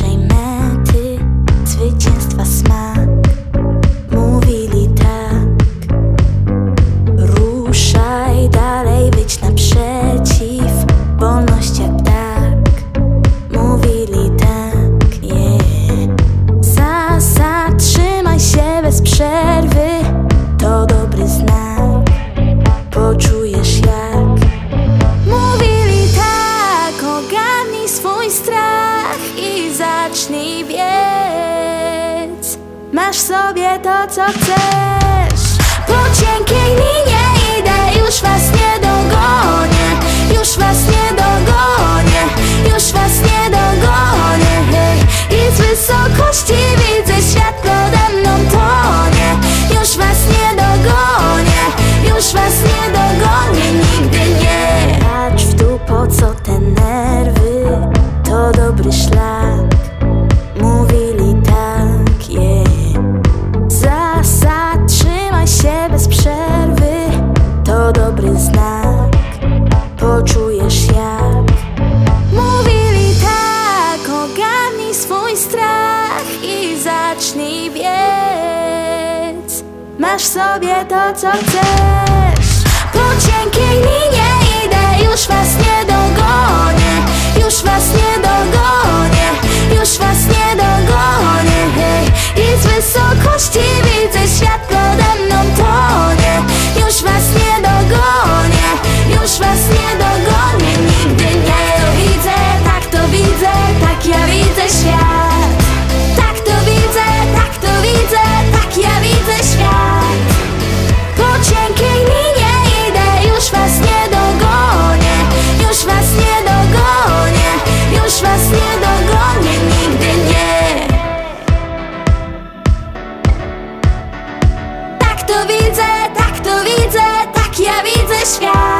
shame Masz sobie to, co chcesz. Po cienkiej linii i zacznij biec. Masz sobie to, co chcesz. the sky.